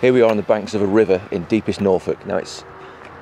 Here we are on the banks of a river in deepest Norfolk. Now it's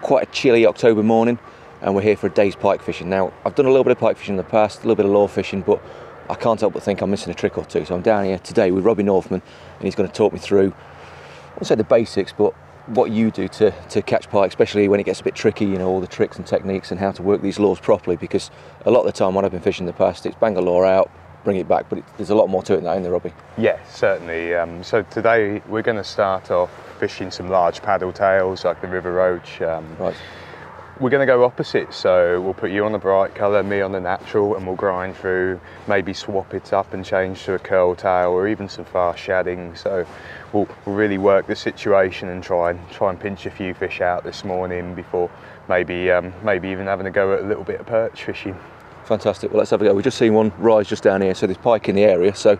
quite a chilly October morning and we're here for a day's pike fishing. Now I've done a little bit of pike fishing in the past, a little bit of lure fishing, but I can't help but think I'm missing a trick or two. So I'm down here today with Robbie Northman and he's going to talk me through, I won't say the basics, but what you do to, to catch pike, especially when it gets a bit tricky, you know, all the tricks and techniques and how to work these lures properly. Because a lot of the time when I've been fishing in the past, it's bang a lure out, bring it back, but it, there's a lot more to it than that, isn't there, Robbie? Yeah, certainly. Um, so today we're going to start off fishing some large paddle tails like the river roach. Um, Right. We're going to go opposite, so we'll put you on the bright colour, me on the natural, and we'll grind through, maybe swap it up and change to a curl tail or even some fast shadding. So we'll, we'll really work the situation and try and try and pinch a few fish out this morning before maybe um, maybe even having a go at a little bit of perch fishing. Fantastic. Well, let's have a go. We've just seen one rise just down here, so there's pike in the area. So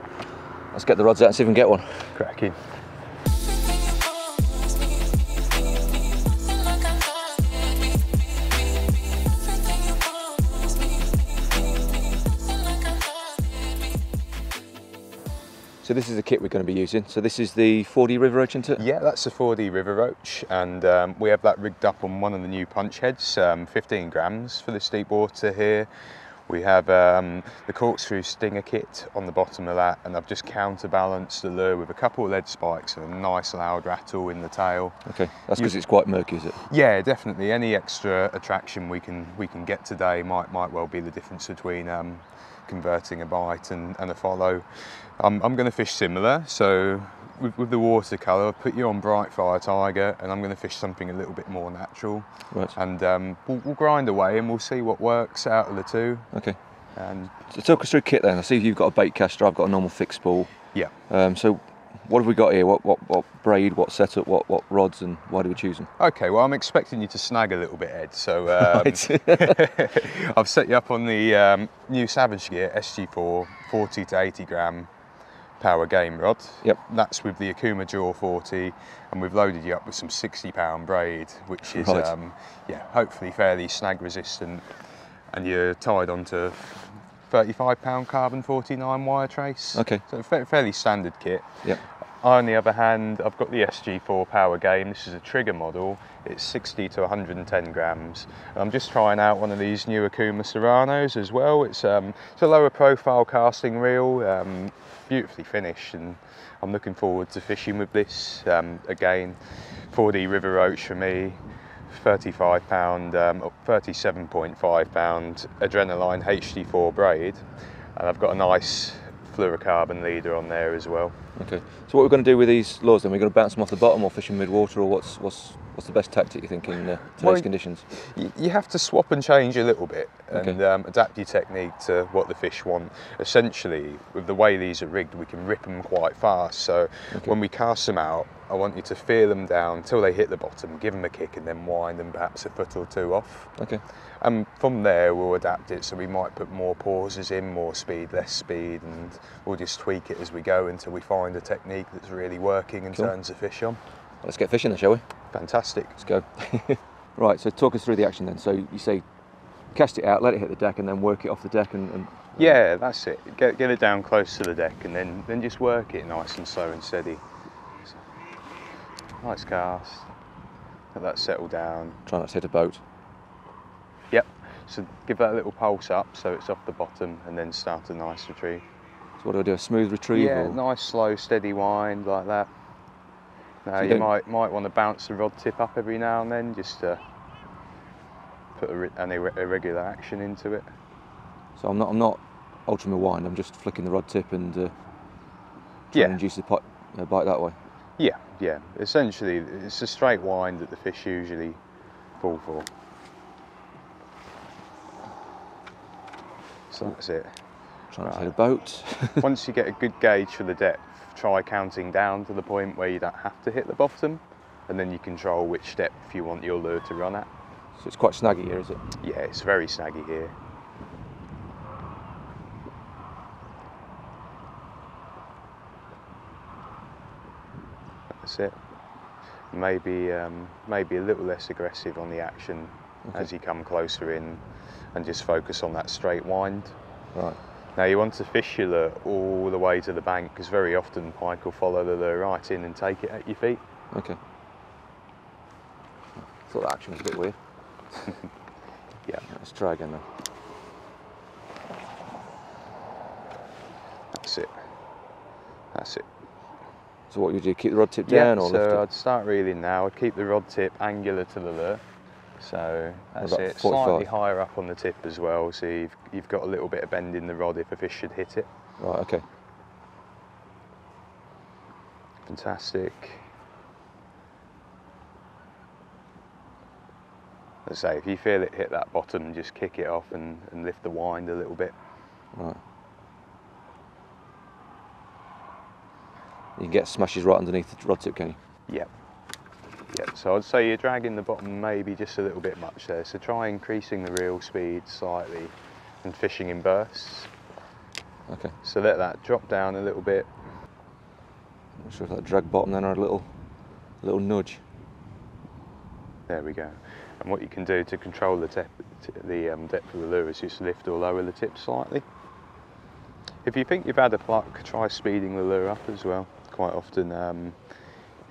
let's get the rods out and see if we can get one. Cracking. So this is the kit we're going to be using. So this is the 4D River Roach, isn't it? Yeah, that's the 4D River Roach, and um, we have that rigged up on one of the new punch heads, um, 15 grams for this deep water here. We have um, the corkscrew stinger kit on the bottom of that, and I've just counterbalanced the lure with a couple of lead spikes and a nice loud rattle in the tail. Okay, that's because it's quite murky, is it? Yeah, definitely. Any extra attraction we can we can get today might might well be the difference between um, converting a bite and, and a follow. Um, I'm going to fish similar, so with, with the watercolour, I'll put you on Bright Fire Tiger, and I'm going to fish something a little bit more natural. Right. And um, we'll, we'll grind away, and we'll see what works out of the two. Okay. And So talk us through kit then. I see you've got a bait caster. I've got a normal fixed spool. yeah, Um, so what have we got here? What what what braid? What setup? What what rods? And why do we choose them? Okay, well, I'm expecting you to snag a little bit, Ed. So um. I've set you up on the um, new Savage Gear SG4 40 to 80 gram power game rod. Yep. That's with the Okuma Jaw 40, and we've loaded you up with some 60 pound braid, which is Right. um, yeah, hopefully fairly snag resistant. And you're tied onto 35 pound carbon 49 wire trace. Okay. So fa- fairly standard kit. Yep. I, on the other hand, I've got the SG4 Power Game. This is a trigger model. It's 60 to 110 grams. And I'm just trying out one of these new Okuma Serranos as well. It's, um, it's a lower profile casting reel, um, beautifully finished, and I'm looking forward to fishing with this. Um, again, 4D River Roach for me. 35 pound, um, 37.5 pound Adrenaline HD4 braid, and I've got a nice fluorocarbon leader on there as well. Okay. So what we're going to do with these lures then? We're going to bounce them off the bottom or fish them mid-water, or what's what's what's the best tactic you think in uh, today's Well, conditions? You have to swap and change a little bit and Okay. um, adapt your technique to what the fish want. Essentially, with the way these are rigged, we can rip them quite fast. So Okay. when we cast them out, I want you to feel them down till they hit the bottom, give them a kick, and then wind them perhaps a foot or two off. Okay. And from there, we'll adapt it. So we might put more pauses in, more speed, less speed, and we'll just tweak it as we go until we find a technique that's really working and Cool. turns the fish on. Let's get fishing then, shall we? Fantastic. Let's go. right. So talk us through the action then. So you say cast it out, let it hit the deck, and then work it off the deck, and, and Yeah, that's it. Get, get it down close to the deck and then, then just work it nice and slow and steady. So, nice cast. Let that settle down. try not to hit a boat. Yep. So give that a little pulse up so it's off the bottom and then start a nice retrieve. So what do I do? A smooth retrieve? yeah, or- nice slow steady wind like that. Now So you might might want to bounce the rod tip up every now and then just to put a, an irre- irregular action into it. So I'm not I'm not my wind. I'm just flicking the rod tip and uh, trying Yeah. induce the pi- uh, bite that way. Yeah, yeah. Essentially, it's a straight wind that the fish usually fall for. So that's it. Try not to hit a boat. Once you get a good gauge for the depth, try counting down to the point where you don't have to hit the bottom, and then you control which depth you want your lure to run at. so it's quite snaggy here, is it? Yeah, it's very snaggy here. That's it. Maybe um, maybe a little less aggressive on the action as you come closer in, and just focus on that straight wind. Right. Now you want to fish your lure all the way to the bank because very often pike will follow the lure right in and take it at your feet. Okay. Thought that action was a bit weird. Yeah, Let's try again then. that's it. That's it. So what you do? Keep the rod tip Yeah, down or lift so? I'd start reeling now. I'd keep the rod tip angular to the lure. So that's about it. 45? Slightly higher up on the tip as well, so you've, you've got a little bit of bend in the rod if a fish should hit it. Right. Okay. Fantastic. As I say, if you feel it hit that bottom, just kick it off and, and lift the wind a little bit. Right. You can get smashes right underneath the rod tip, can you? Yep. Yep. So I'd say you're dragging the bottom maybe just a little bit much there. So try increasing the reel speed slightly and fishing in bursts. Okay. So let that drop down a little bit. Not sure if that drag bottom then or a little, little nudge. There we go. And what you can do to control the, tep- the um, depth of the lure is just lift or lower the tip slightly. If you think you've had a pluck, try speeding the lure up as well. Quite often um,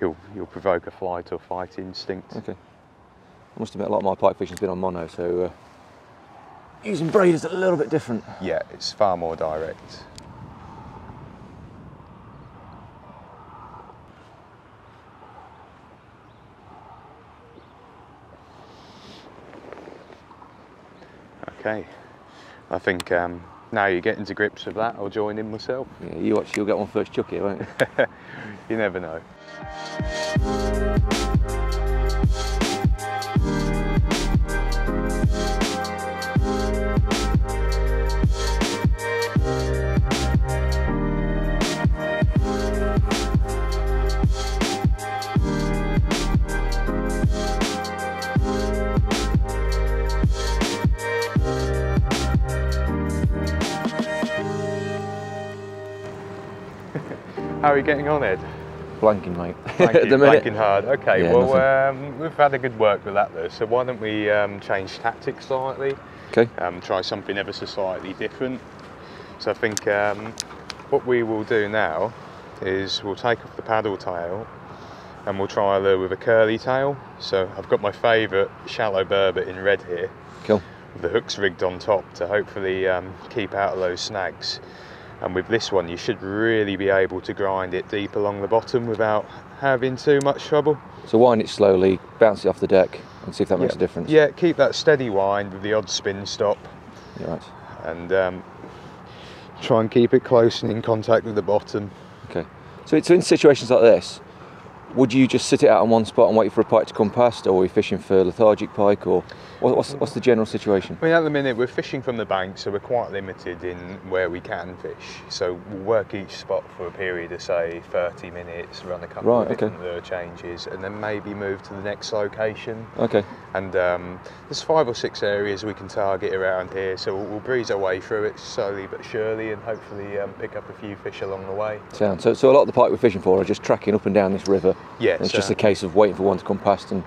you'll, you'll provoke a flight or fight instinct. Okay. I must admit, a lot of my pike fishing's been on mono, so uh, using braid is a little bit different. Yeah, it's far more direct. Okay, I think um, now you're getting to grips with that, I'll join in myself. Yeah, you watch, you'll get one first chuck here, won't you? You never know. Are you getting on, Ed? Blanking, mate. Thank At you, the minute. blanking hard. Okay, Yeah, well, um, we've had a good work with that though, so why don't we um, change tactics slightly? Okay. um, try something ever so slightly different. So I think um, what we will do now is we'll take off the paddle tail and we'll try a lure with a curly tail. So I've got my favourite shallow burbot in red here Cool. with the hooks rigged on top to hopefully um, keep out of those snags. And with this one, you should really be able to grind it deep along the bottom without having too much trouble. So wind it slowly, bounce it off the deck, and see if that makes a difference. Yeah, keep that steady wind with the odd spin stop. You're right. and um, try and keep it close and in contact with the bottom. Okay. So, so in situations like this, would you just sit it out on one spot and wait for a pike to come past, or are you fishing for lethargic pike, or what's, what's the general situation? I mean, at the minute we're fishing from the bank, so we're quite limited in where we can fish. So we'll work each spot for a period of say 30 minutes, run a couple Right, of okay. lure changes, and then maybe move to the next location. Okay. And um, there's five or six areas we can target around here, so we'll, we'll breeze our way through it slowly but surely, and hopefully um, pick up a few fish along the way. Sound. So, so a lot of the pike we're fishing for are just tracking up and down this river. Yeah, it's just a case of waiting for one to come past and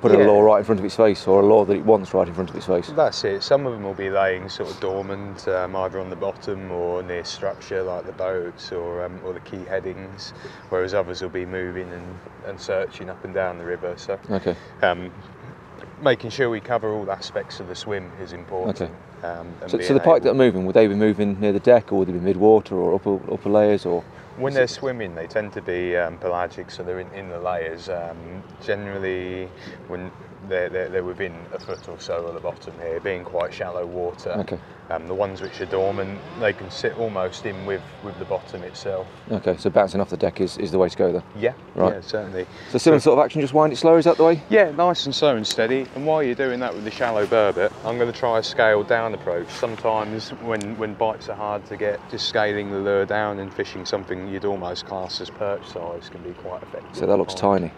put a Yeah. lure right in front of its face, or a lure that it wants right in front of its face. That's it. Some of them will be laying sort of dormant, um, either on the bottom or near structure like the boats or um, or the quay headings, whereas others will be moving and, and searching up and down the river. So Okay. um, making sure we cover all aspects of the swim is important. Okay. Um, So, so the pike that are moving, would they be moving near the deck, or would they be mid-water, or upper upper layers, or? When they're swimming, they tend to be um, pelagic, so they're in, in the layers. Um, generally, when they're, they're, they're within a foot or so of the bottom here, being quite shallow water. Okay. Um, the ones which are dormant, they can sit almost in with, with the bottom itself. Okay. So bouncing off the deck is, is the way to go then. Yeah, Right. yeah, certainly. So similar sort of action, just wind it slow, Is that the way? Yeah, nice and slow and steady. And while you're doing that with the shallow burbot, I'm going to try a scaled down approach. Sometimes when, when bites are hard to get, just scaling the lure down and fishing something you'd almost class as perch size can be quite effective. So that looks tiny.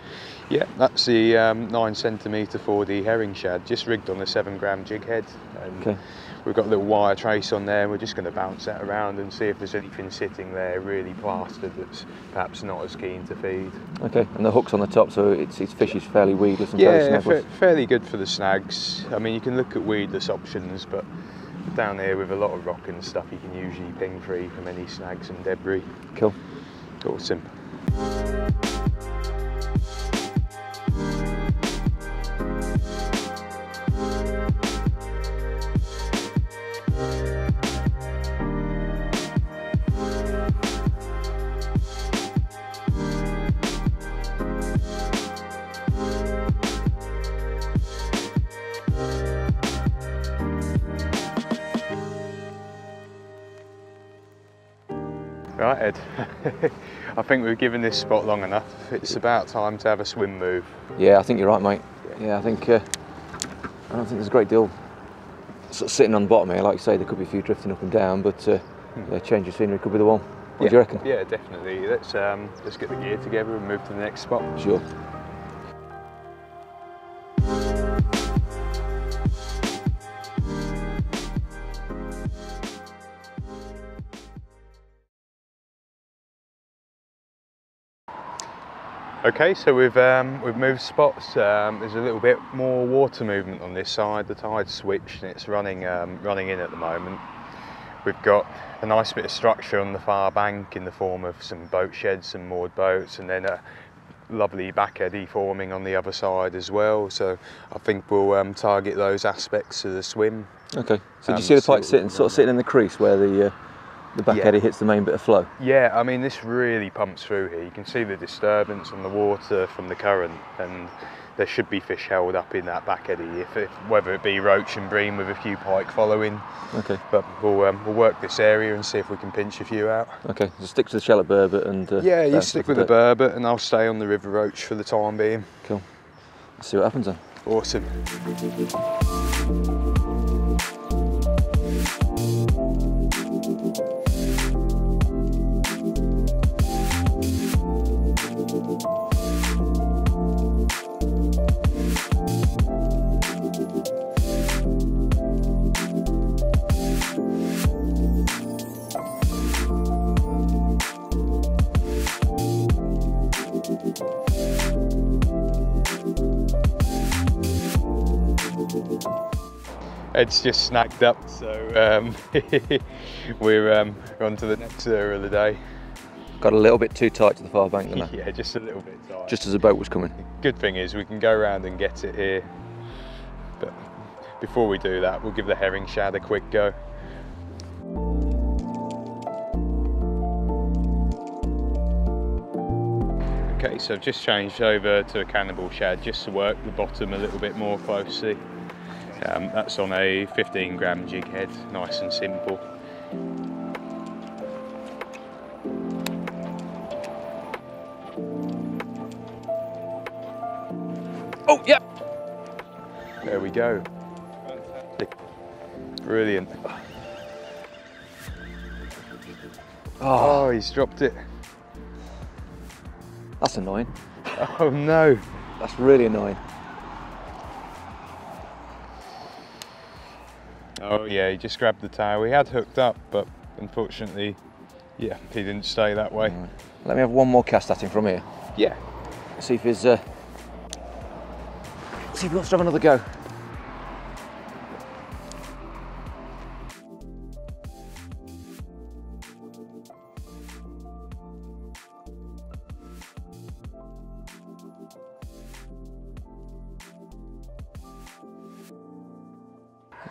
Yeah, that's the um, 9 centimetre 4D herring shad, just rigged on a 7 gram jig head. Okay. We've got a little wire trace on there, and we're just going to bounce that around and see if there's anything sitting there really plastered that's perhaps not as keen to feed. Okay. And the hook's on the top, so its its fish is fairly weedless and fairly Yeah, snagless. fa- fairly good for the snags. I mean, you can look at weedless options, but down here with a lot of rock and stuff, you can usually ping free from any snags and debris. Cool. Awesome. Right, Ed. I think we've given this spot long enough. It's about time to have a swim move. Yeah, I think you're right, mate. Yeah, I think uh, I don't think there's a great deal sort of sitting on the bottom here. Like you say, there could be a few drifting up and down, but uh, yeah, change of scenery could be the one. What yeah. do you reckon? Yeah, definitely. Let's um, let's get the gear together and move to the next spot. Sure. Okay, so we've um, we've moved spots. Um, there's a little bit more water movement on this side. The tide's switched and it's running um, running in at the moment. We've got a nice bit of structure on the far bank in the form of some boat sheds, some moored boats, and then a lovely back eddy forming on the other side as well. So I think we'll um, target those aspects of the swim. Okay. So Um, do you see the pike sitting, sort of sitting in the crease where the uh, the back Yeah. eddy hits the main bit of flow? Yeah, I mean this really pumps through here. You can see the disturbance on the water from the current, and there should be fish held up in that back eddy, if, whether it be roach and bream with a few pike following. Okay. But we'll um, we'll work this area and see if we can pinch a few out. Okay. So stick to the shallow burbot and. Uh, Yeah, you stick with the burbot, and I'll stay on the river roach for the time being. Cool. Let's see what happens then. Awesome. Ed's just snagged up, so um, we're um, on to the next area of the day. Got a little bit too tight to the far bank, didn't I? Yeah, just a little bit tight. Just as the boat was coming. good thing is we can go around and get it here. But before we do that, we'll give the herring shad a quick go. Okay, so I've just changed over to a cannibal shad just to work the bottom a little bit more closely. Um, that's on a 15 gram jig head, nice and simple. Oh, yep. There we go. Brilliant. Oh, Oh, he's dropped it. that's annoying. Oh no. That's really annoying. Oh yeah, he just grabbed the tire. He had hooked up, but unfortunately, yeah, he didn't stay that way. Right. Let me have one more cast at him from here. Yeah. See if he's. Uh, see if he wants to have another go.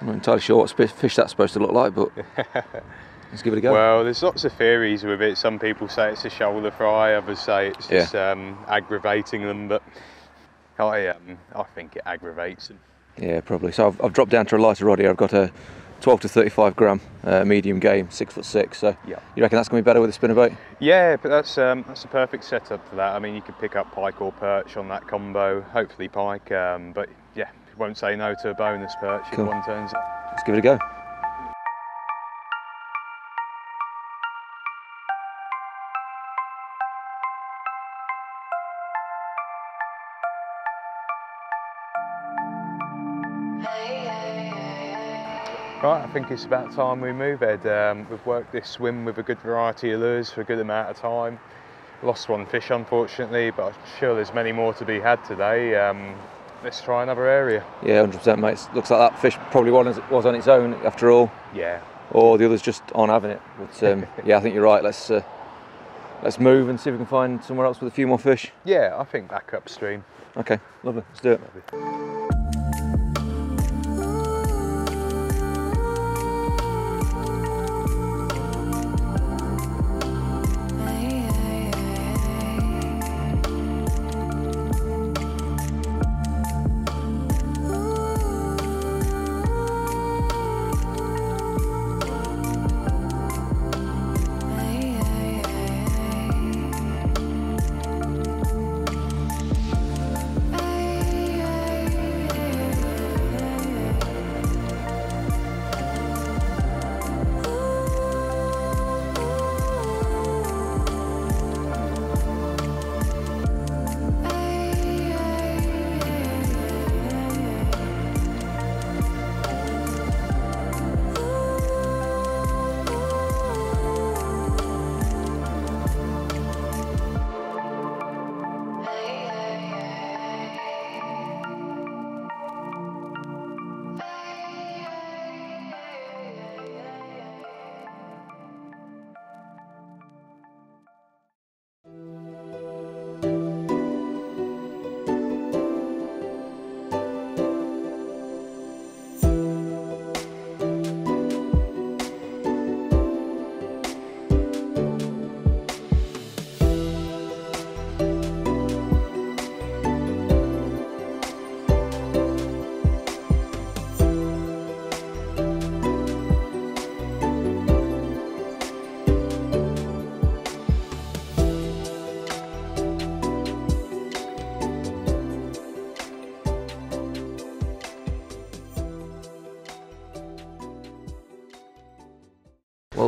I'm not entirely sure what fish that's supposed to look like, but let's give it a go. Well, there's lots of theories with it. Some people say it's a shoulder fry, others say it's Yeah. just um, aggravating them, but I um, I think it aggravates them. Yeah, probably. So I've, I've dropped down to a lighter rod here. I've got a 12 to 35 gram uh, medium game, six foot six. So Yeah. you reckon that's going to be better with a spinnerbait? Yeah, but that's um, that's a perfect setup for that. I mean, you could pick up pike or perch on that combo. Hopefully pike, um, but yeah, won't say no to a bonus perch Cool. if one turns up. Let's give it a go. Right, I think it's about time we move, Ed. Um, we've worked this swim with a good variety of lures for a good amount of time. Lost one fish, unfortunately, but I'm sure there's many more to be had today. Um, let's try another area. Yeah, 100% mate. Looks like that fish probably was, was on its own after all, Yeah, or the others just aren't having it. But um, yeah, I think you're right. Let's uh, let's move and see if we can find somewhere else with a few more fish. yeah, I think back upstream. Okay, lovely. Let's do it.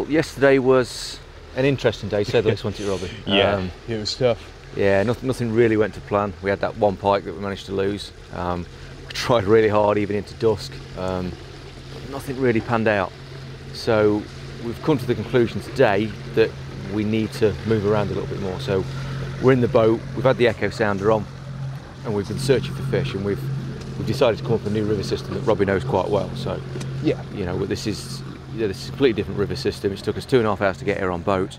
Well, yesterday was an interesting day, say the least, wasn't it, Robbie? Um, it was tough. Yeah, nothing, nothing really went to plan. We had that one pike that we managed to lose. Um, we tried really hard, even into dusk, um, but nothing really panned out. So we've come to the conclusion today that we need to move around a little bit more. So we're in the boat. We've had the echo sounder on, and we've been searching for fish, and we've we've decided to come up with a new river system that Robbie knows quite well. So Yeah. you know, this is yeah, this is a completely different river system. It's took us two and a half hours to get here on boat,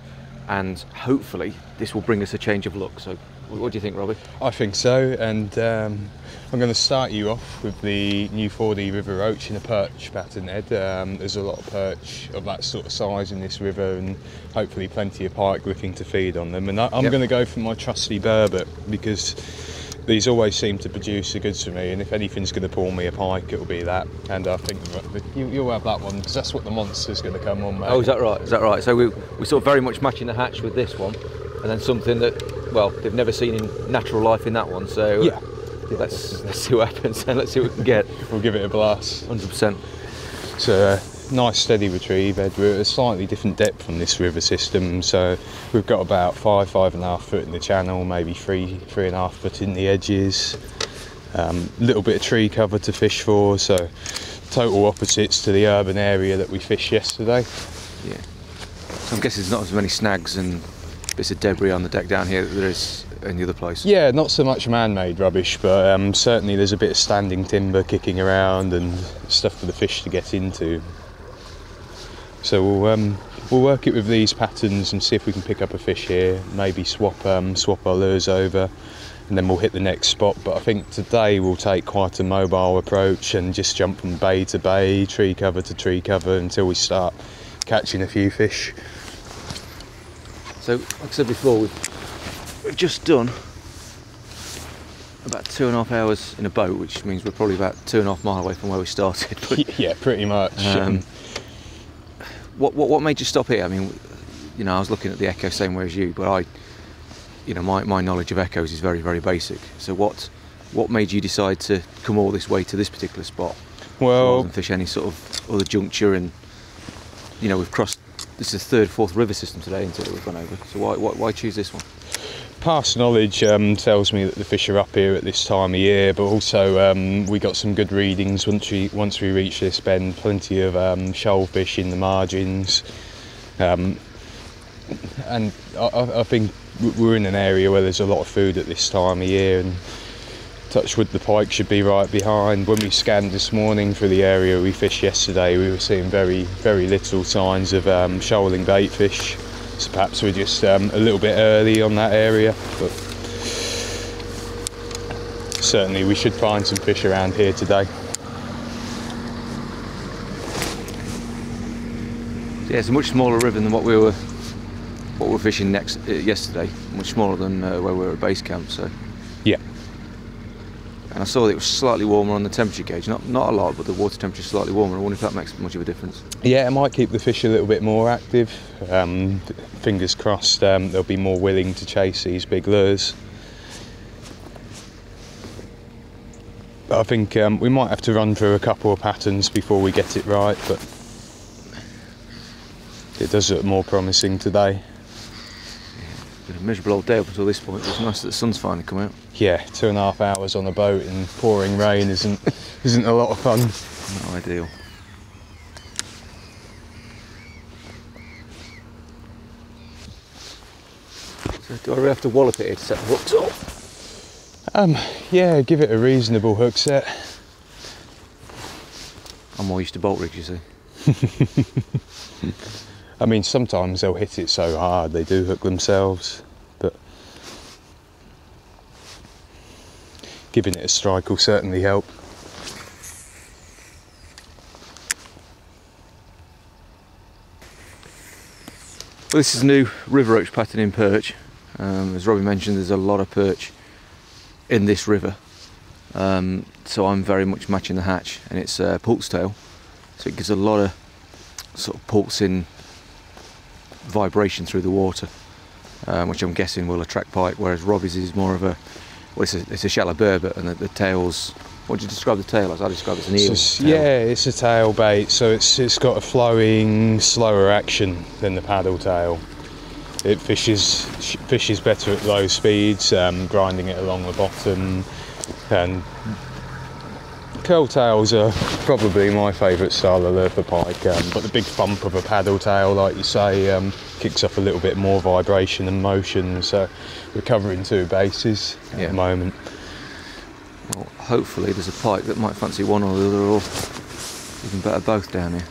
and hopefully this will bring us a change of look. So, what do you think, Robbie? I think so, and um, I'm going to start you off with the new 4D River Roach in a perch pattern, Ed. Um, there's a lot of perch of that sort of size in this river, and hopefully plenty of pike looking to feed on them. And I, I'm Yep. going to go for my trusty burbot because these always seem to produce the goods for me, and if anything's going to pull me a pike, it'll be that. And I think you, you'll have that one because that's what the monster's going to come on, mate. Oh, is that right? Is that right? So we we sort of very much matching the hatch with this one, and then something that well they've never seen in natural life in that one. So Yeah. let's let's see what happens and let's see what we can get. We'll give it a blast. Hundred percent. It's a uh, nice steady retrieve, Ed. We're at a slightly different depth from this river system, so we've got about five, five and a half foot in the channel, maybe three, three and a half foot in the edges. A um, little bit of tree cover to fish for, so total opposites to the urban area that we fished yesterday. Yeah. So I'm guessing there's not as many snags and bits of debris on the deck down here that there is in the other place. Yeah, not so much man-made rubbish, but um, certainly there's a bit of standing timber kicking around and stuff for the fish to get into. So we'll um, we'll work it with these patterns and see if we can pick up a fish here. Maybe swap um, swap our lures over, and then we'll hit the next spot. But I think today we'll take quite a mobile approach and just jump from bay to bay, tree cover to tree cover until we start catching a few fish. So, like I said before, we've, we've just done about two and a half hours in a boat, which means we're probably about two and a half mile away from where we started. But yeah, pretty much. Um, what, what what made you stop here? I mean, you know, I was looking at the echo same way as you, but I, you know, my, my knowledge of echoes is very very basic. So what what made you decide to come all this way to this particular spot well, rather than fish any sort of other juncture? And you know, we've crossed. This is the third, fourth river system today until we've gone over. So why, why why choose this one? past knowledge um, tells me that the fish are up here at this time of year, but also um, we got some good readings once we once we reached this bend. Plenty of um, shoal fish in the margins, um, and I, I I think we're in an area where there's a lot of food at this time of year. And touch wood, the pike should be right behind. When we scanned this morning for the area we fished yesterday, we were seeing very very little signs of um, shoaling bait fish. So perhaps we're just um, a little bit early on that area, but certainly we should find some fish around here today. Yeah, it's a much smaller river than what we were what we were fishing next uh, yesterday. Much smaller than uh, where we were at base camp. So, Yeah, and I saw that it was slightly warmer on the temperature gauge. Not not a lot, but the water temperature is slightly warmer. I wonder if that makes much of a difference. yeah, it might keep the fish a little bit more active. Um, fingers crossed, um, they'll be more willing to chase these big lures. But I think um, we might have to run through a couple of patterns before we get it right, but it does look more promising today. Been a miserable old day up until this point. It's nice that the sun's finally come out. Yeah, two and a half hours on a boat in pouring rain isn't isn't a lot of fun. Not ideal. So do I really have to wallop it here to set the hooks up? Um, yeah, give it a reasonable hook set. I'm more used to bolt rigs, you see. I mean, sometimes they'll hit it so hard they do hook themselves, but giving it a strike will certainly help. Well, this is a new river roach pattern in perch. Um, as Robbie mentioned, there's a lot of perch in this river. Um, so I'm very much matching the hatch, and it's uh, pulse tail. So it gives a lot of sort of pulsing vibration through the water, um, which I'm guessing will attract pike. Whereas Robbie's is more of a, well, it's a, it's a shallow burbot, and the, the tail's What do you describe the tail as? I describe it as an It's eel. tail. yeah, it's a tail bait, so it's it's got a flowing, slower action than the paddle tail. It fishes fishes better at low speeds, um, grinding it along the bottom, and curl tails are probably my favourite style of lure for pike. Um, but the big thump of a paddle tail, like you say, um, kicks up a little bit more vibration and motion. So we're covering two bases at Yeah. the moment. Well, hopefully there's a pike that might fancy one or the other, or even better both down here.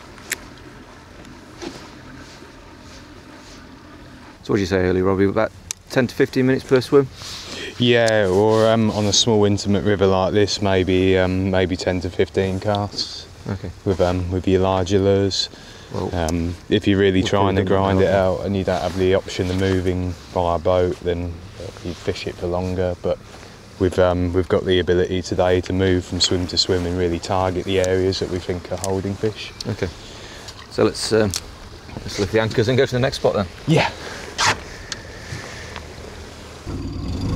So what did you say earlier, Robbie? About 10 to 15 minutes per swim? Yeah, or um, on a small intimate river like this, maybe um, maybe 10 to 15 casts Okay. with um, with your larger lures. Well, Um, if you're really trying to grind it out and you don't have the option of moving by a boat, then you fish it for longer. But we've um, we've got the ability today to move from swim to swim and really target the areas that we think are holding fish. okay. So let's um, let's lift the anchors and go to the next spot then. Yeah.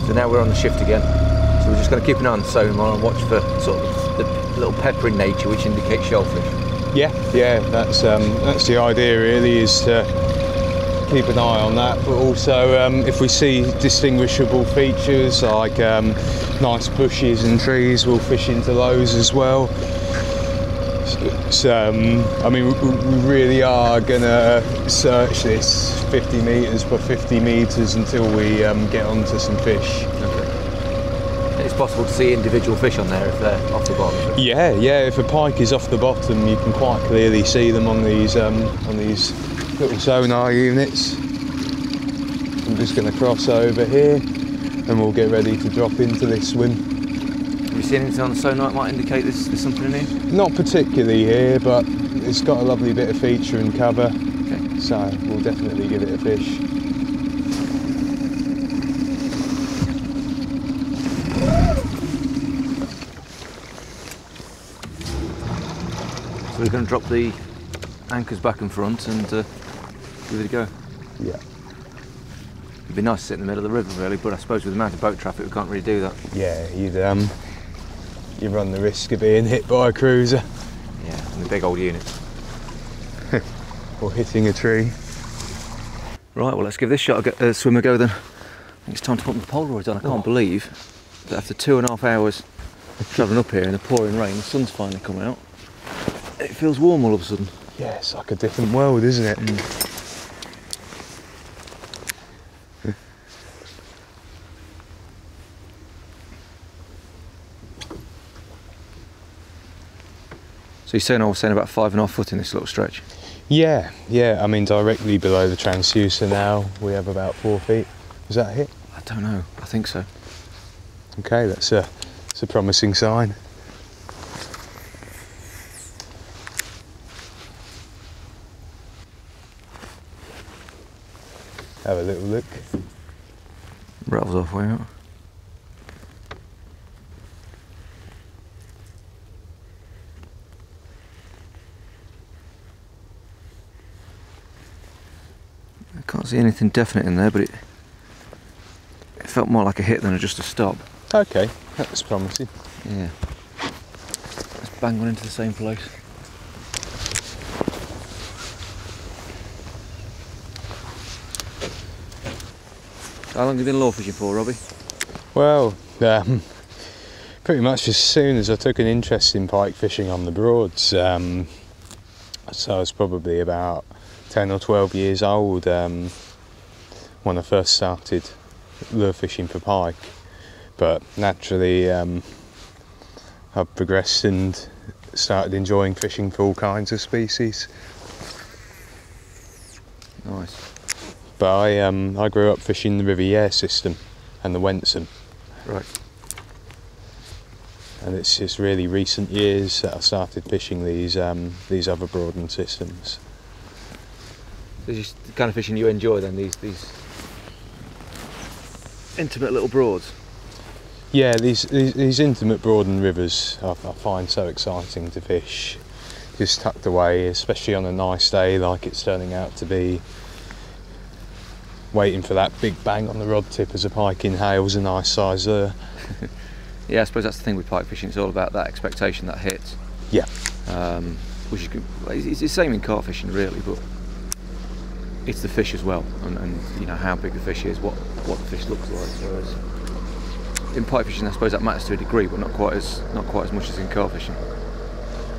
So now we're on the shift again. So we're just going to keep an eye on the sonar and watch for sort of the little peppering nature which indicates shoal fish. Yeah, yeah, that's um, that's the idea really is to keep an eye on that, but also um, if we see distinguishable features like um, nice bushes and trees, we'll fish into those as well. So, um, I mean, we, really are gonna search this 50 meters per 50 meters until we um, get onto some fish. Okay. It's possible to see individual fish on there if they're off the bottom. Yeah, yeah. If a pike is off the bottom, you can quite clearly see them on these um, on these little sonar units. I'm just going to cross over here, and we'll get ready to drop into this swim. Have you seen anything on the sonar that might indicate there's, there's something in here? Not particularly here, but it's got a lovely bit of feature and cover, Okay. so we'll definitely give it a fish. So we're going to drop the anchors back and front and uh, give it a go. Yeah. It'd be nice to sit in the middle of the river really, but I suppose with the amount of boat traffic we can't really do that. Yeah, you'd um, you run the risk of being hit by a cruiser Yeah, and the big old unit. or hitting a tree. Right, well let's give this shot a go, uh, swim a go then. I think it's time to put my Polaroids on. I can't believe that after two and a half hours of travelling up here in the pouring rain, the sun's finally come out. It feels warm all of a sudden. Yeah, it's like a different world, isn't it? So you're saying I was saying about five and a half foot in this little stretch? Yeah, yeah. I mean, directly below the transducer now, we have about four feet. Is that a hit? I don't know. I think so. Okay, that's a, that's a promising sign. Have a little look. Rattles off way out. See anything definite in there, but it it felt more like a hit than just a stop. Okay, that's promising. Yeah. Let's bang one into the same place. How long have you been lure fishing for, Robbie? Well, um, pretty much as soon as I took an interest in pike fishing on the Broads, um, so I was probably about 10 or 12 years old um, when I first started lure fishing for pike. But naturally, um, I've progressed and started enjoying fishing for all kinds of species. Nice. But I, um, I grew up fishing the River Yare system and the Wensum. Right. and it's just really recent years that I started fishing these um, these other Broadland systems. This is the kind of fishing you enjoy then, these these intimate little broads. Yeah, these these, these intimate Broadland rivers I, I find so exciting to fish, just tucked away, especially on a nice day like it's turning out to be. Waiting for that big bang on the rod tip as a pike inhales a nice size lure. Yeah, I suppose that's the thing with pike fishing. It's all about that expectation, that hits. Yeah. Um, which is it's the same in carp fishing, really, but it's the fish as well, and, and you know how big the fish is, what what the fish looks like. Whereas in pike fishing, I suppose that matters to a degree, but not quite as not quite as much as in carp fishing.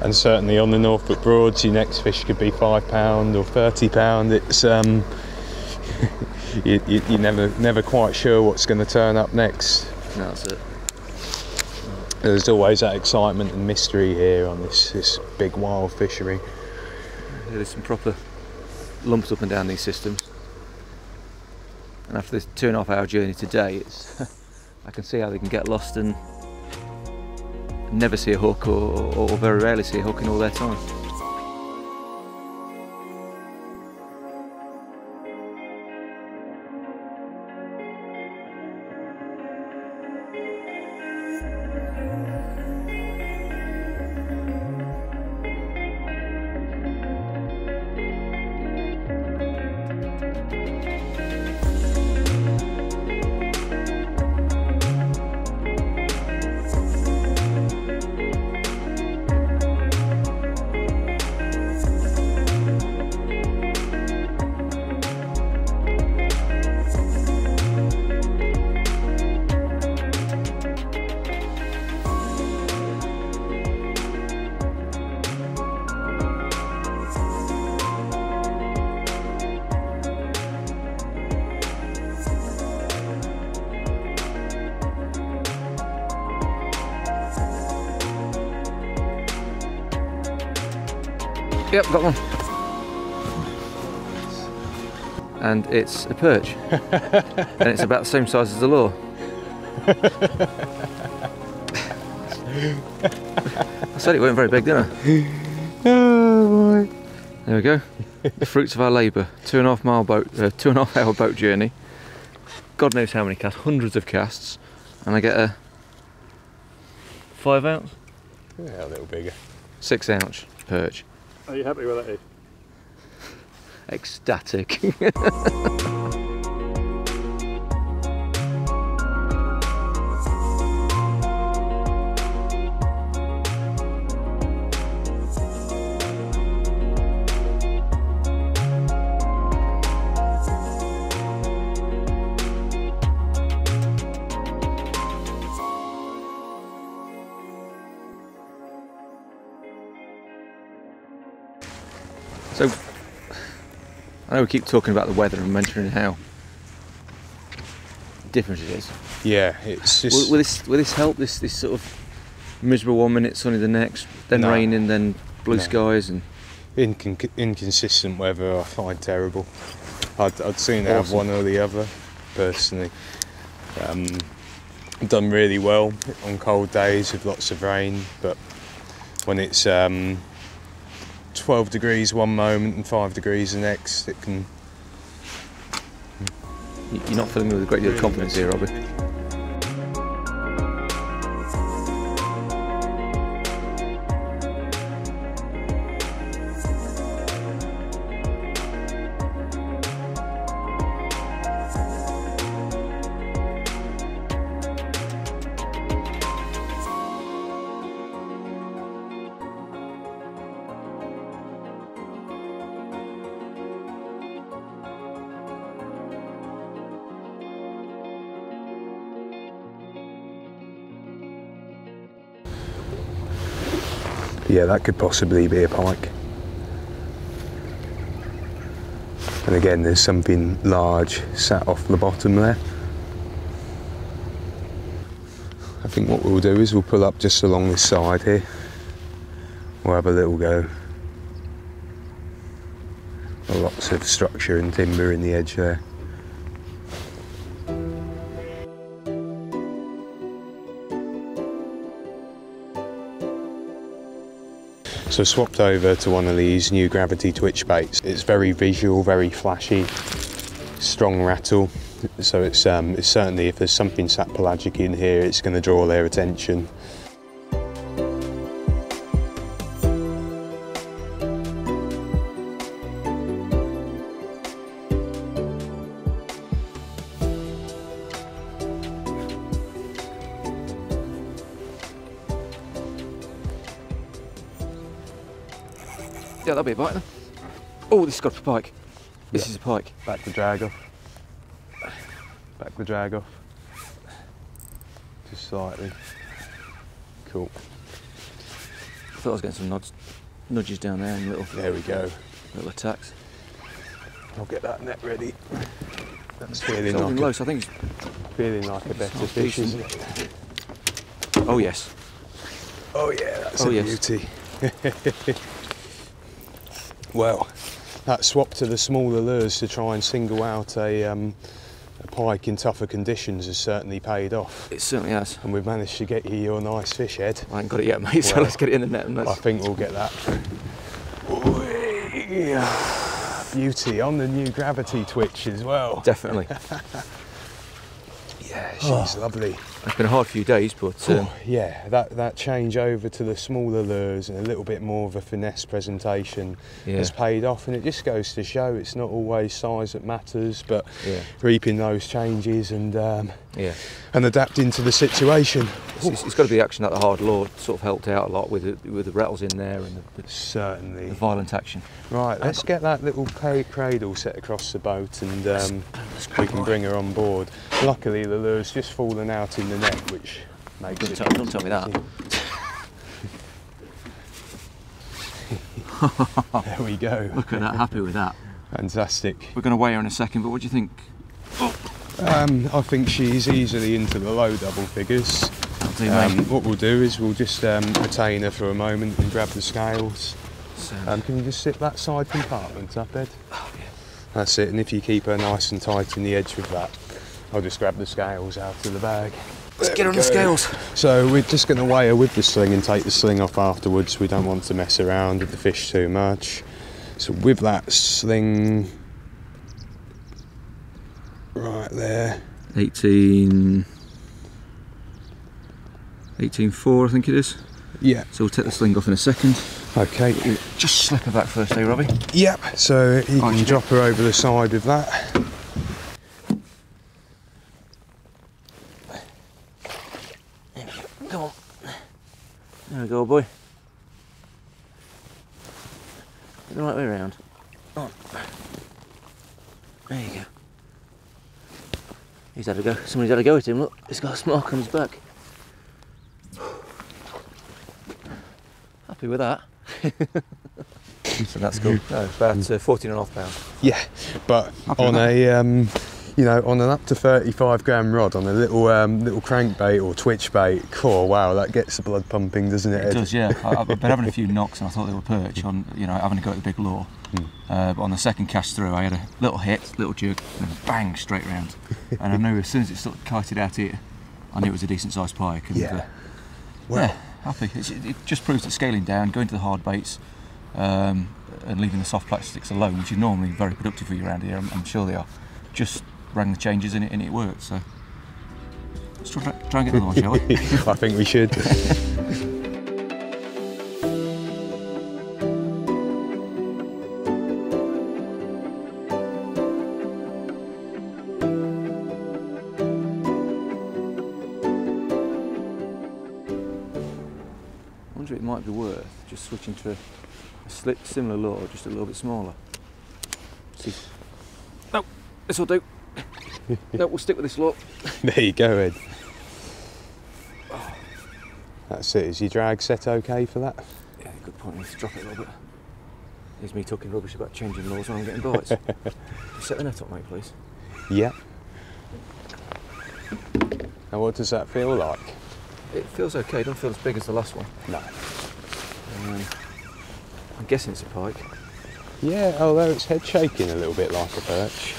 And certainly on the Norfolk Broads, your next fish could be five pound or thirty pound. It's um, you, you, you're never never quite sure what's going to turn up next. No, that's it. There's always that excitement and mystery here on this this big wild fishery. There's some proper lumps up and down these systems. And after this two and a half hour journey today, it's I can see how they can get lost and never see a hook or, or very rarely see a hook in all their time. Yep, got one. And it's a perch. and it's about the same size as the lure. I said it weren't very big, didn't I? Oh boy. There we go. the fruits of our labour. Two and a half mile boat, uh, two and a half hour boat journey. God knows how many casts, hundreds of casts, and I get a five ounce, Yeah, a little bigger. six ounce perch. Are you happy with that? Ecstatic. know we keep talking about the weather and mentioning how different it is. Yeah, it's Will, just will this will this help? This this sort of miserable one minute, sunny the next, then No. raining, then blue No. skies, and incon- inconsistent weather. I find terrible. I'd, I'd sooner have one or the other, personally. Um, done really well on cold days with lots of rain, but when it's um, 12 degrees one moment and 5 degrees the next, it can. you're not filling me with a great deal of confidence here, Robbie. Yeah, that could possibly be a pike. And again, there's something large sat off the bottom there. I think what we'll do is we'll pull up just along this side here. We'll have a little go. Lots of structure and timber in the edge there. So swapped over to one of these new gravity twitch baits. It's very visual, very flashy, strong rattle. So it's um, it's certainly if there's something sat pelagic in here, it's to draw their attention. Be a bite then. Oh, this has got a pike. This Yeah. is a pike. Back the drag off. Back the drag off. Just slightly. Cool. I thought I was getting some nods, nudges down there and little There we go. little attacks. I'll get that net ready. That's feeling like, low, a, so I think it's feeling like a better fish, isn't it? Oh yes. Oh yeah, that's Oh, a yes. beauty. well, that swap to the smaller lures to try and single out a, um, a pike in tougher conditions has certainly paid off. It certainly has. And we've managed to get you your nice fish head. I ain't got it yet, mate. So let's get it in the net and I let's. think we'll get that. Beauty on the new gravity twitch as well. Definitely. Yeah, she's lovely. It's been a hard few days, but um, Oh, yeah, that, that change over to the smaller lures and a little bit more of a finesse presentation yeah, has paid off, and it just goes to show it's not always size that matters, but yeah, reaping those changes and um, yeah. and adapting to the situation. It's, it's- it's got to be action that the hard lure sort of helped out a lot with the, with the rattles in there and the, the, Certainly. the violent action. Right, let's get that little cradle set across the boat, and um, we can bring her on board. Luckily, the lure's just fallen out in the net, which makes Don't it. tell, don't tell me that. There we go. Look at that, happy with that. Fantastic. We're going to weigh her in a second, but what do you think? Um, I think she's easily into the low double figures. Do, Um, what we'll do is we'll just um, retain her for a moment and grab the scales. So, Um, can you just sit that side compartment up, Ed? oh, yeah. That's it. And if you keep her nice and tight in the edge with that, I'll just grab the scales out of the bag. Let's There get on the scales. So we're just going to weigh her with the sling and take the sling off afterwards. We don't want to mess around with the fish too much. So with that sling, right there. 18. 18.4, I think it is. Yeah. So we'll take the sling off in a second. Okay. Just slip her back first, eh, Robbie? Yep. So you Oh, can drop her over the side with that. Come on. There we go, boy. The right way around. There you go. He's had a go. Somebody's had a go at him. Look, he's got a mark on his back. Happy with that. so that's cool. No, about uh, 14 and a half pounds. Yeah. But Happy on a um, you know on an up to 35 gram rod on a little um, little crankbait or twitch bait. Oh wow, that gets the blood pumping, doesn't it? It Ed? does, yeah. I, I've been having a few knocks and I thought they were perch on, you know, having a go at the big lure. Hmm. Uh, but on the second cast through, I had a little hit, little jerk, and bang straight round. and I knew as soon as it sort of kited out here, I knew it was a decent sized pike. And, Yeah. Uh, Well, yeah, happy. It's, it just proves that scaling down, going to the hard baits, um, and leaving the soft plastics alone, which is normally very productive for you around here. I'm, I'm sure they are. Just rang the changes in it, and it worked. So let's try, try and get another one, shall we? I think we should. I wonder if it might be worth just switching to a, a sli- similar lure, just a little bit smaller. See. No, this will do. no, we'll stick with this lure. there you go, Ed. That's it. Is your drag set okay for that? Yeah, good point. Let's drop it a little bit. Here's me talking rubbish about changing lures when I'm getting bites. Set the net up, mate, please. Yeah. Now, what does that feel like? It feels okay. It doesn't feel as big as the last one. No. Um, I'm guessing it's a pike. Yeah, although it's head shaking a little bit like a perch.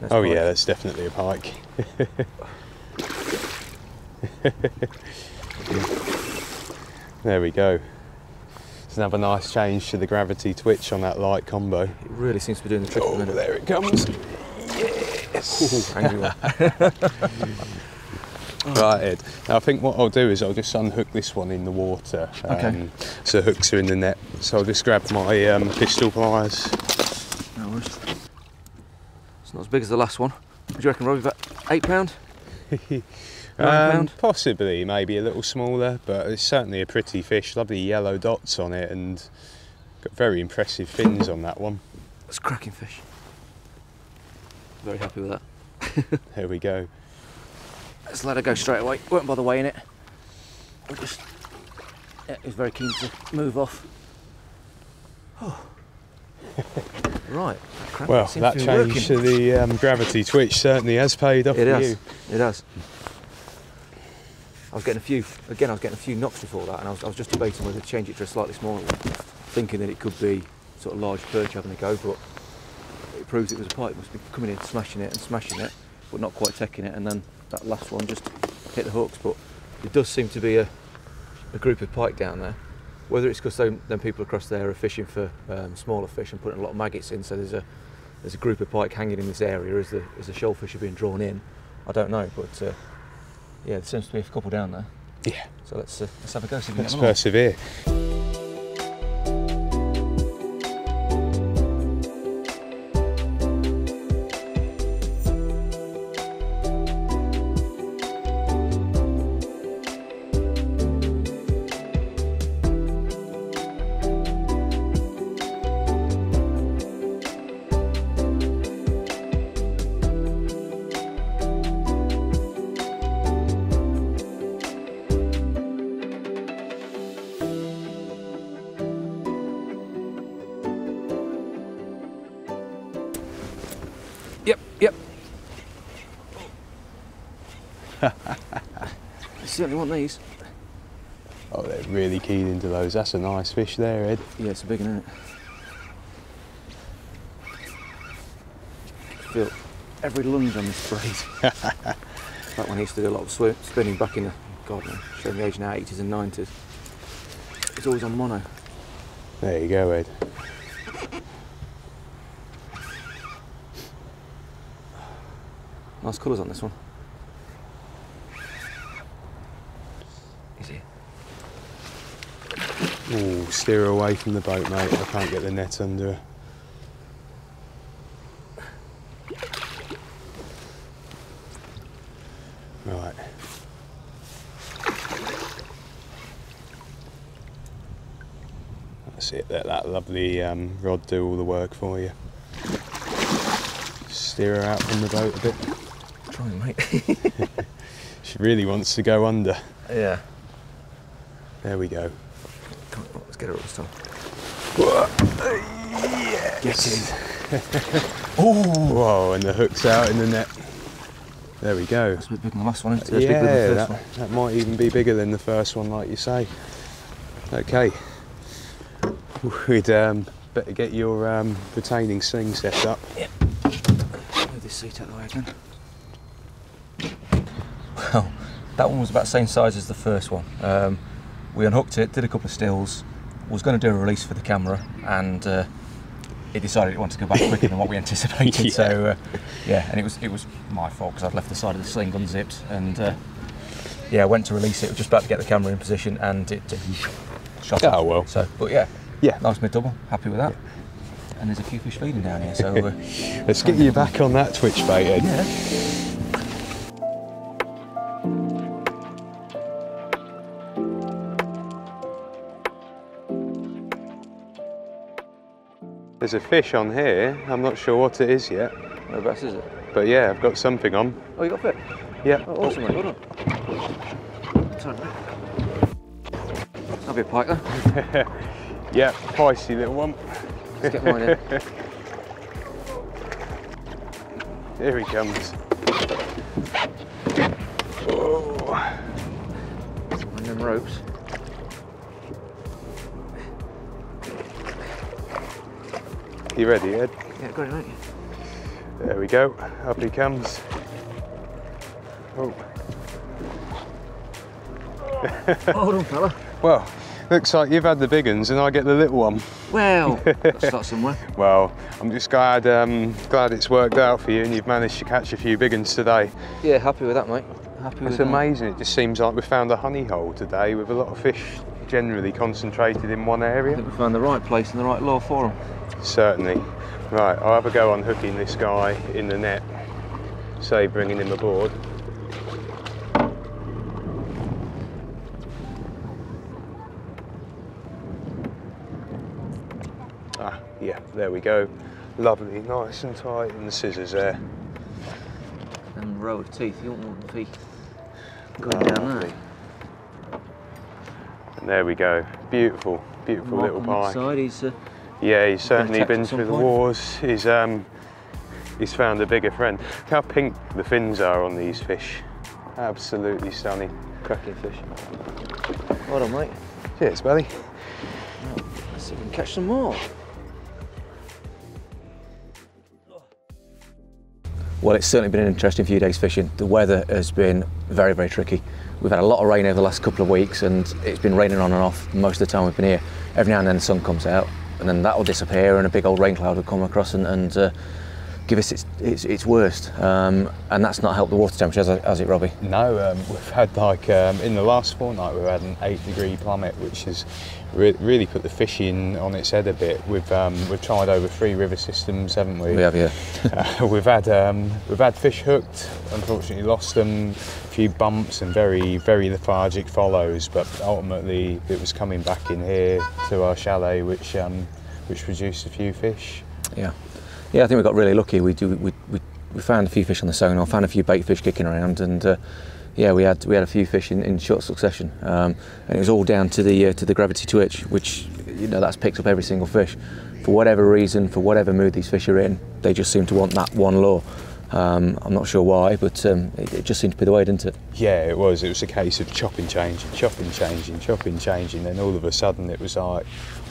That's oh pike. yeah, that's definitely a pike. there we go. It's another nice change to the gravity twitch on that light combo. It really seems to be doing the trick Oh, the there it comes. Ooh, angry one. Right, Ed. Now, I think what I'll do is I'll just unhook this one in the water. Okay. Um, so hooks are in the net. So I'll just grab my um, pistol pliers. It's not as big as the last one. What do you reckon, Robbie? About eight pound? Um, possibly, maybe a little smaller, but it's certainly a pretty fish. Lovely yellow dots on it, and Got very impressive fins on that one. It's cracking fish. Very happy with that. There we go. Let's let her go straight away. Won't bother weighing it. We'll just. Yeah, he's very keen to move off. Oh. Right. crank Well, that to change to the um, gravity twitch certainly has paid off It for has. you. It has. I was getting a few. Again, I was getting a few knocks before that, and I was, I was just debating whether to change it to a slightly smaller one, thinking that it could be sort of large perch having a go, but it proves it was a pike. Must be coming in, smashing it, and smashing it, but not quite taking it, and then that last one just hit the hooks. But it does seem to be a, a group of pike down there. Whether it's because then, people across there are fishing for um, smaller fish and putting a lot of maggots in, so there's a there's a group of pike hanging in this area as the as the shoal fish are being drawn in. I don't know, but uh, yeah, there seems to be a couple down there. Yeah, So let's uh, let's have a go. See if we let's can get them persevere. Yep, That's a nice fish there, Ed. Yeah, it's a big one, isn't it? Feel every lunge on this braid. when I used to do a lot of swim, spinning back in the, God, man, showing the age now, 80s and 90s. It's always on mono. There you go, Ed. Nice colours on this one. Easy. Ooh, steer away from the boat, mate. I can't get the net under her. Right. That's it. Let that lovely um, rod do all the work for you. Steer her out from the boat a bit. Trying, mate. She really wants to go under. yeah. There we go. Come on, let's get up this time. Yes. Whoa, and the hook's out in the net. There we go. That's a bit bigger than the last one, isn't it? Yeah, that, one. that might even be bigger than the first one, like you say. Okay. We'd um, better get your um, retaining sling set up. Move this seat out of the way again. Well, that one was about the same size as the first one. Um, we unhooked it, did a couple of stills, was going to do a release for the camera, and uh, it decided it wanted to go back quicker than what we anticipated. Yeah. So, uh, yeah, and it was it was my fault because I'd left the side of the sling unzipped, and uh, yeah, I went to release it, was just about to get the camera in position, and it shot. Oh, off. well. So, but yeah, Yeah. nice mid double, happy with that. And there's a few fish feeding down here, so uh, Let's get you back on that twitch bait, Ed. yeah. There's a fish on here. I'm not sure what it is yet, Whereabouts is it? but yeah, I've got something on. Oh, you got fish? Yeah. Oh, awesome, mate. Well done. Sorry, mate. That'll be a pike then. Yeah, feisty little one. Let's get mine in. Here he comes. You ready, Ed? Yeah, got it, mate. There we go. Up he comes. Oh. Hold on, fella. Well, looks like you've had the big uns and I get the little one. Well, start somewhere. Well, I'm just glad um, glad it's worked out for you and you've managed to catch a few big uns today. Yeah, happy with that, mate. Happy with It's that. amazing. It just seems like we found a honey hole today with a lot of fish generally concentrated in one I area. think we found the right place and the right lure for them. Certainly. Right, I'll have a go on hooking this guy in the net. Say bringing him aboard. Ah, yeah, there we go. Lovely, nice and tight in the scissors there. And row of teeth. You don't want the down Lovely. And there we go. Beautiful, beautiful little on that pike. side. He's Yeah, he's certainly been through the point. wars. He's um, he's found a bigger friend. Look how pink the fins are on these fish. Absolutely stunning. cracking fish. Well done, mate. Cheers, buddy. Let's see if we can catch some more. Well, it's certainly been an interesting few days fishing. The weather has been very, very tricky. We've had a lot of rain over the last couple of weeks and it's been raining on and off most of the time we've been here. Every now and then the sun comes out and then that will disappear and a big old rain cloud will come across and, and uh, give us its, its, its worst. Um, and that's not helped the water temperature, has it, has it Robbie? No, um, we've had like um, in the last fortnight we've had an eight degree plummet, which has re- really put the fishing on its head a bit. We've um, we've tried over three river systems, haven't we? We have, yeah. Uh, we've had um, we've had fish hooked. Unfortunately, lost them. A few bumps and very very lethargic follows. But ultimately, it was coming back in here to our chalet, which um, which produced a few fish. Yeah, yeah. I think we got really lucky. We do we, we, we found a few fish on the sonar, found a few bait fish kicking around, and uh, yeah, we had we had a few fish in, in short succession. Um, and it was all down to the uh, to the gravity twitch, which you know that's picked up every single fish. For whatever reason, for whatever mood these fish are in, they just seem to want that one lure. Um, I'm not sure why, but um, it, it just seemed to be the way, didn't it? Yeah, it was. It was a case of chopping, changing, chopping, changing, chopping, changing. Then all of a sudden, it was like,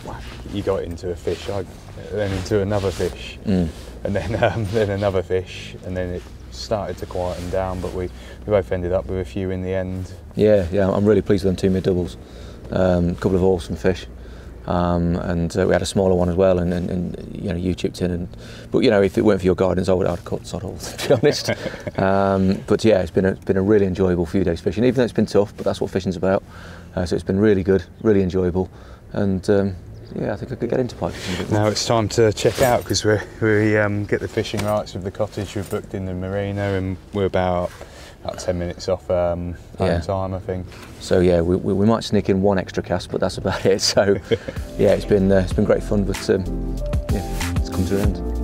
whack, you got into a fish, I, then into another fish, Mm. and then um, then another fish, and then it started to quieten down. But we, we both ended up with a few in the end. Yeah, yeah, I'm really pleased with them two mid doubles. Um, a couple of awesome fish. Um, and uh, we had a smaller one as well, and, and, and you know you chipped in, and but you know if it weren't for your guidance, I would have caught sod holes to be honest. um, but yeah, it's been a, it's been a really enjoyable few days fishing, even though it's been tough. But that's what fishing's about. Uh, so it's been really good, really enjoyable, and um, yeah, I think I could get into pike fishing a bit more. Now it's time to check out because we we um, get the fishing rights with the cottage. We've booked in the marina, and we're about about ten minutes off um, Yeah. time, I think. So yeah, we, we, we might sneak in one extra cast, but that's about it. So yeah, it's been uh, it's been great fun, but um, yeah, it's come to an end.